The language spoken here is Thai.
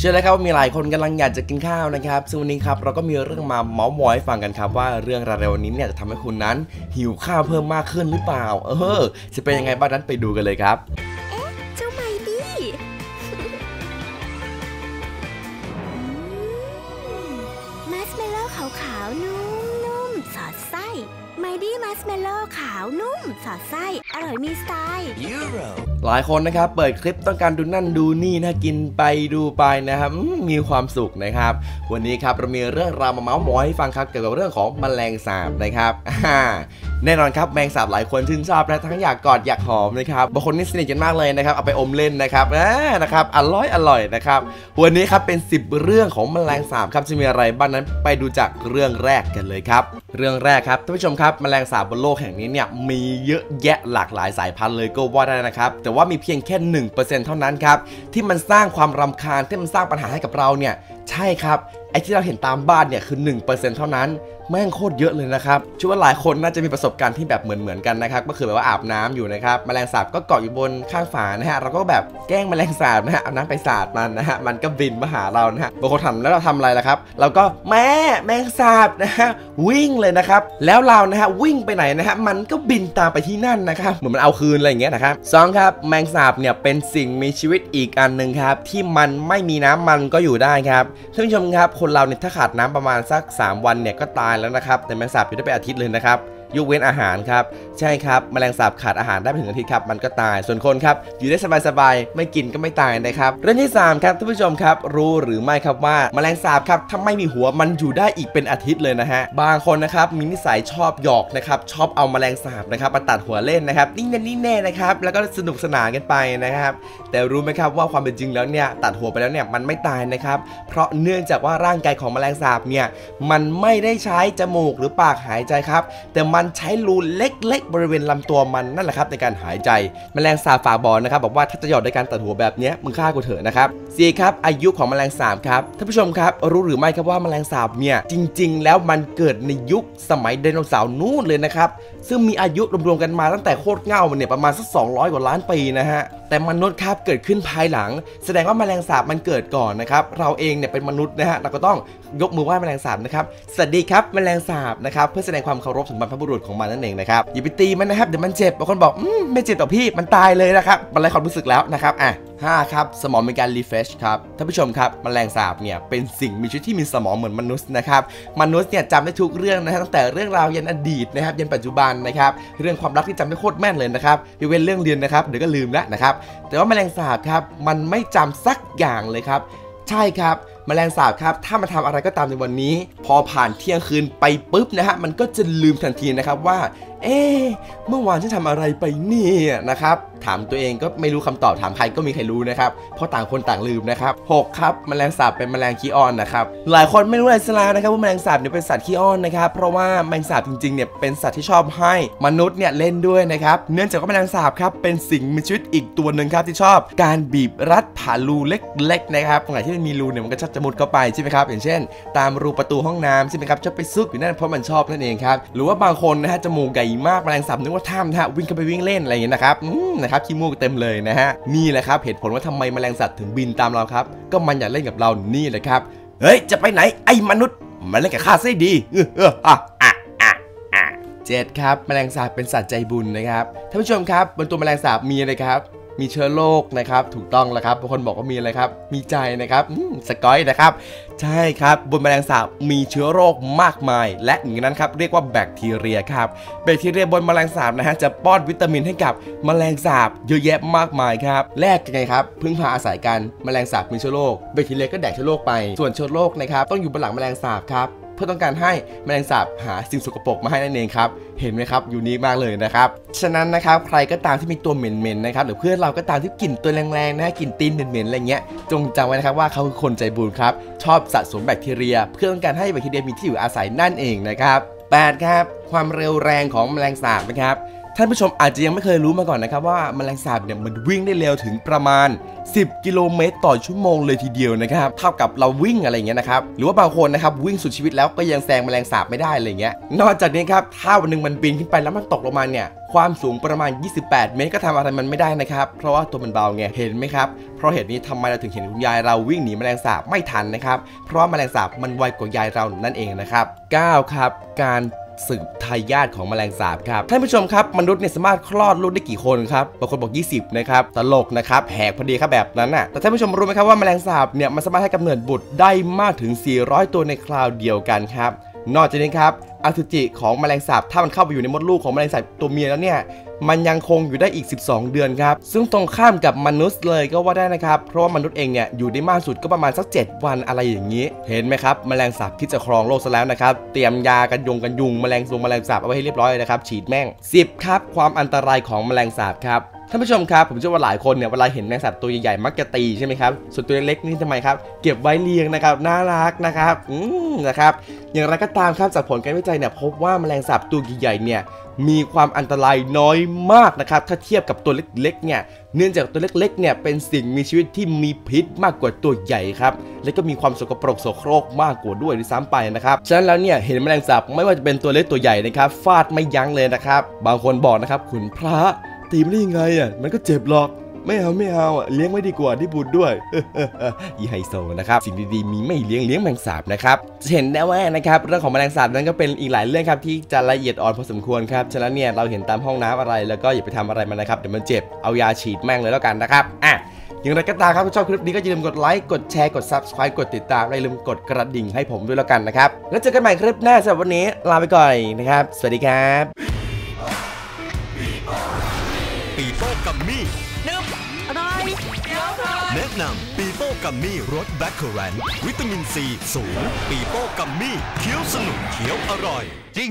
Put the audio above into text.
เชื่อเลยครับว่ามีหลายคนกำลังอยากจะกินข้าวนะครับซึ่งวันนี้ครับเราก็มีเรื่องมาเมาส์มอยให้ฟังกันครับว่าเรื่องราวในวันนี้เนี่ยจะทำให้คุณนั้น หิวข้าวเพิ่มมากขึ้นหรือเปล่า เออ จะเป็นยังไงบ้างนั้นไปดูกันเลยครับเจ้าไมดี้มาร์ชเมลโลว์ขาวๆนุ่มๆสอดไส้ไมดี้มาร์ชเมลโลว์ขาวนุ่มสอดไส้อร่อยมีสไตล์ หลายคนนะครับเปิดคลิปต้องการดูนั่นดูนี่นะกินไปดูไปนะครับมีความสุขนะครับ วันนี้ครับเรามีเรื่องราวมาเมาส์มอยให้ฟังครับเกี่ยวกับเรื่องของแมลงสาบนะครับ แน่นอนครับแมงสาบหลายคนชื่นชอบนะทั้งอยากกอดอยากหอมนะครับบางคนนี่สนิทกันมากเลยนะครับเอาไปอมเล่นนะครับอ่านะครับอร่อยอร่อยนะครับวันนี้ครับเป็น 10 เรื่องของแมลงสาบครับจะมีอะไรบ้างนั้นไปดูจากเรื่องแรกกันเลยครับ เรื่องแรกครับท่านผู้ชมครับแมลงสาบบนโลกแห่งนี้เนี่ยมีเยอะแยะหลากหลายสายพันธุ์เลยก็ว่าได้นะครับแต่ว่ามีเพียงแค่ 1%เท่านั้นครับที่มันสร้างความรำคาญที่มันสร้างปัญหาให้กับเราเนี่ยใช่ครับ ไอ้ที่เราเห็นตามบ้านเนี่ยคือ 1%เท่านั้น แม่งโคตรเยอะเลยนะครับชื่อว่าหลายคนน่าจะมีประสบการณ์ที่แบบเหมือนเหมือนกันนะครับ ก็คือแบบว่าอาบน้ำอยู่นะครับแมลงสาบก็เกาะอยู่บนข้างฝานะฮะเราก็แบบแกล้งแมลงสาบนะฮะเอาน้ำไปสาดมันนะฮะมันก็บินมาหาเรานะฮะบางคนทำแล้วเราทำอะไรล่ะครับ เราก็แม่แมลงสาบนะฮะวิ่งเลยนะครับแล้วเรานะฮะวิ่งไปไหนนะฮะมันก็บินตามไปที่นั่นนะครับเหมือนมันเอาคืนอะไรอย่างเงี้ยนะครับสองครับแมลงสาบเนี่ยเป็นสิ่งมีชีวิตอีกอันหนึ่งครับที่มันไม่มีน้ำมันก็อยู่ได้ครับท่านผู้ชมครับคนเราเนี่ยถ้าขาดน้ำประมาณสัก 3 วันเนี่ยก็ตายแล้วนะครับแต่แมงสาบอยู่ได้เป็นอาทิตย์เลยนะครับ ยกเว้นอาหารครับ ใช่ครับแมลงสาบขาดอาหารได้ไปถึงอาทิตย์ครับมันก็ตาย ส่วนคนครับอยู่ได้สบายๆไม่กินก็ไม่ตายนะครับเรื่องที่ 3 ครับท่านผู้ชมครับ รู้หรือไม่ครับว่าแมลงสาบครับถ้าไม่มีหัวมันอยู่ได้อีกเป็นอาทิตย์เลยนะฮะบางคนนะครับมีนิสัยชอบหยอกนะครับชอบเอาแมลงสาบนะครับมาตัดหัวเล่นนะครับนี่แน่นี่แน่นะครับแล้วก็สนุกสนานกันไปนะครับแต่รู้ไหมครับว่าความเป็นจริงแล้วเนี่ยตัดหัวไปแล้วเนี่ยมันไม่ตายนะครับเพราะเนื่องจากว่าร่างกายของแมลงสาบเนี่ยมันไม่ได้ใช้จมูกหรือปากหายใจครับแต่มันใช้รูเล็ก ๆ บริเวณลำตัวมันนั่นแหละครับในการหายใจแมลงสาบฝากบอกนะครับบอกว่าถ้าจะหยอดในการตัดหัวแบบนี้มึงฆ่ากูเถอะนะครับสี่ครับอายุของแมลงสาบครับท่านผู้ชมครับรู้หรือไม่ครับว่าแมลงสาบเนี่ยจริง ๆ แล้วมันเกิดในยุคสมัยไดโนเสาร์นู่นเลยนะครับซึ่งมีอายุรวมๆกันมาตั้งแต่โคตรเง่ามันเนี่ยประมาณสัก200 กว่าล้านปีนะฮะ แต่มนุษย์ครับเกิดขึ้นภายหลัง แสดงว่าแมลงสาบมันเกิดก่อนนะครับ เราเองเนี่ยเป็นมนุษย์นะฮะเราก็ต้องยกมือไหว้แมลงสาบนะครับสวัสดีครับแมลงสาบนะครับเพื่อแสดงความเคารพถึงบรรพบุรุษของมันนั่นเองนะครับอย่าไปตีมันนะครับเดี๋ยวมันเจ็บบางคนบอกอืมไม่เจ็บต่อพี่มันตายเลยนะครับมันไรความรู้สึกแล้วนะครับอะห้าครับสมองเป็นการรีเฟชครับท่านผู้ชมครับแมลงสาบเนี่ยเป็นสิ่งมีชีวิตที่มีสมองเหมือนมนุษย์นะครับมนุษย์เนี่ยจำได้ทุกเรื่องนะฮะตั้งแต่เรื่องราวยันอดีตนะครับยันปัจจุบันนะครับเรื่องความรักที่จำได้โคตรแม่นเลยนะครับยกเว้นเรื่องเรียนนะครับเดี๋ยวก็ลืมแล้วนะครับแต่ว่าแมลงสาบครับมันไม่จำสักอย่างเลยครับ ใช่ครับ แมลงสาบครับ ถ้ามาทำอะไรก็ตามในวันนี้ พอผ่านเที่ยงคืนไปปุ๊บนะฮะ มันก็จะลืมทันทีนะครับว่า เอ๊ะเมื่อวานฉันทำอะไรไปเนี่ยนะครับ ถามตัวเองก็ไม่รู้คำตอบถามใครก็มีใครรู้นะครับ เพราะต่างคนต่างลืมนะครับหกครับแมลงสาบเป็นแมลงขี้อ้อนนะครับ หลายคนไม่รู้อะไรซะแล้วนะครับว่าแมลงสาบเนี่ยเป็นสัตว์ขี้อ้อนนะครับ เพราะว่าแมลงสาบจริงๆเนี่ยเป็นสัตว์ที่ชอบให้มนุษย์เนี่ยเล่นด้วยนะครับ เนื่องจากว่าแมลงสาบครับเป็นสิ่งมีชีวิตอีกตัวหนึ่งครับที่ชอบ การบีบรัดผ่ารูเล็กๆนะครับตรงไหนที่มันมีรูเนี่ยมันก็ชอบจะมุดเข้าไปใช่ไหมครับอย่างเช่น ตามรูประตูห้องน้ำใช่ไหมครับชอบไปซุกอยู่นั่นเพราะมันชอบนั่นเองครับหรือว่าบางคนนะฮะจมูกใหญ่มากแมลงสาบนึกว่าถ้ำนะฮะวิ่งเข้าไปวิ่งเล่นอะไรอย่างเงี้นะครับอืมนะครับขี้มูกเต็มเลยนะฮะนี่แหละครับเหตุผลว่าทำไมแมลงสาบถึงบินตามเราครับ ก็มันอยากเล่นกับเรานี่แหละครับเฮ้ยจะไปไหนไอ้มนุษย์มาเล่นกับข้าซะดีเออเอออะอะอะอะเจ็ดครับแมลงสาบเป็นสัตว์ใจบุญนะครับท่านผู้ชมครับบนตัวแมลงสาบมีอะไรครับ มีเชื้อโรคนะครับถูกต้องแล้วครับบางคนบอกว่ามีอะไรครับ มีใจนะครับสกอยนะครับ ใช่ครับบนแมลงสาบมีเชื้อโรคมากมาย และอย่างนั้นครับเรียกว่าแบคทีเรียครับแบคทีเรียบนแมลงสาบนะฮะจะป้อนวิตามินให้กับแมลงสาบเยอะแยะมากมายครับแรกยังไงครับพึ่งพาอาศัยกันแมลงสาบมีเชื้อโรคแบคทีเรียก็แดกเชื้อโรคไปส่วนเชื้อโรคนะครับต้องอยู่บนหลังแมลงสาบครับ พื่อต้องการให้แมลงสาบหาสิ่งสกปรกมาให้นั่นเองครับ เห็นไหมครับยูนิคมากเลยนะครับ ฉะนั้นนะครับใครก็ตามที่มีตัวเหม็นๆนะครับหรือเพื่อนเราก็ตามที่กลิ่นตัวแรงๆนะกลิ่นตีนเหม็นๆอะไรเงี้ยจงจำไว้นะครับว่าเขาคือคนใจบุญครับชอบสะสมแบคทีเรีย เพื่อต้องการให้แบคทีเรียมีที่อยู่อาศัยนั่นเองนะครับ8ครับความเร็วแรงของแมลงสาบนะครับ ท่านผู้ชมอาจจะยังไม่เคยรู้มาก่อนนะครับว่าแมลงสาบเนี่ยมันวิ่งได้เร็วถึงประมาณ 10 กิโลเมตรต่อชั่วโมงเลยทีเดียวนะครับเท่ากับเราวิ่งอะไรเงี้ยนะครับหรือว่าบางคนนะครับวิ่งสุดชีวิตแล้วก็ยังแซงแมลงสาบไม่ได้อะไรเงี้ยนอกจากนี้ครับถ้าวันหนึงมันบินขึ้นไปแล้วมันตกลงมาเนี่ยความสูงประมาณ 28 เมตรก็ทำอะไรมันไม่ได้นะครับ เพราะว่าตัวมันเบาไง เห็นไหมครับ เพราะเหตุนี้ทำไมเราถึงเห็นคุณยายเราวิ่งหนีแมลงสาบไม่ทันนะครับ เพราะว่าแมลงสาบมันไวกว่ายายเรานั่นเองนะครับ 9 ครับ การ สืบทายาทของแมลงสาบครับท่านผู้ชมครับมนุษย์เนี่ยสามารถคลอดลูกได้กี่คนครับบางคนบอก 20 นะครับตลกนะครับแหกพอดีครับแบบนั้นน่ะแต่ท่านผู้ชมรู้ไหมครับว่าแมลงสาบเนี่ยมันสามารถให้กำเนิดบุตรได้มากถึง 400 ตัวในคราวเดียวกันครับ นอกจากนี้ครับอสุจิของแมลงสาบถ้ามันเข้าไปอยู่ในมดลูกของแมลงสาบตัวเมียแล้วเนี่ยมันยังคงอยู่ได้อีก 12 เดือนครับ ซึ่งตรงข้ามกับมนุษย์เลยก็ว่าได้นะครับ เพราะว่ามนุษย์เองเนี่ยอยู่ได้มากสุดก็ประมาณสัก 7 วันอะไรอย่างนี้ เห็นไหมครับแมลงสาบคิดจะครองโลกซะแล้วนะครับ เตรียมยากันยงกันยุงแมลงทรงแมลงสาบเอาไว้ให้เรียบร้อยเลยนะครับ ฉีดแม่ง 10 ครับ ความอันตรายของแมลงสาบครับ ท่านผู้ชมครับผมเชื่อว่าหลายคนเนี่ยเวลาเห็นแมลงสาบตัวใหญ่ๆมักจะตีใช่ไหมครับส่วนตัวเล็กๆนี่ทำไมครับ เก็บไว้เลี้ยงนะครับน่ารักนะครับอืมนะครับอย่างไรก็ตามครับจากผลการวิจัยเนี่ยพบว่าแมลงสาบตัวใหญ่ๆเนี่ยมีความอันตรายน้อยมากนะครับถ้าเทียบกับตัวเล็กๆเนี่ยเนื่องจากตัวเล็กๆเนี่ยเป็นสิ่งมีชีวิตที่มีพิษมากกว่าตัวใหญ่ครับและก็มีความสกปรกโสโครกมากกว่าด้วยด้วยซ้ำไปนะครับฉะนั้นแล้วเนี่ยเห็นแมลงสาบไม่ว่าจะเป็นตัวเล็กตัวใหญ่นะครับฟาดไม่ยั้งเลยนะครับบางคนบอกนะครับขุนพระ ตีมันได้ยังไงอะมันก็เจ็บหรอกไม่เอาไม่เอาอะเลี้ยงไว้ดีกว่าที่บุญด้วยอีไฮโซนะครับ สิ่งดีๆมีไม่เลี้ยงเลี้ยงแมงสาบนะครับจะเห็นได้ว่านะครับเรื่องของแมลงสาบนั้นก็เป็นอีกหลายเรื่องครับที่จะละเอียดอ่อนพอสมควรครับฉะนั้นเนี่ยเราเห็นตามห้องน้ำอะไรแล้วก็อย่าไปทำอะไรมันนะครับเดี๋ยวมันเจ็บเอายาฉีดแม่งเลยแล้วกันนะครับอะอย่างไรก็ตามครับถ้าชอบคลิปนี้ก็อย่าลืมกดไลค์กดแชร์กด subscribe กดติดตามและอย่าลืมกดกระดิ่งให้ผมด้วยแล้วกันนะครับแล้วเจอกันใหม่คลิปหน้าสำหรับวันนี้ลาไปก่อนนะครับ สวัสดีครับ ปีโป้กัมมี่อร่อยแนะนำปีโป้กัมมี่รสแบล็คเคอร์แรนวิตามินซีสูง ปีโป้กัมมี่เคี้ยวสนุกเคี้ยวอร่อย จริง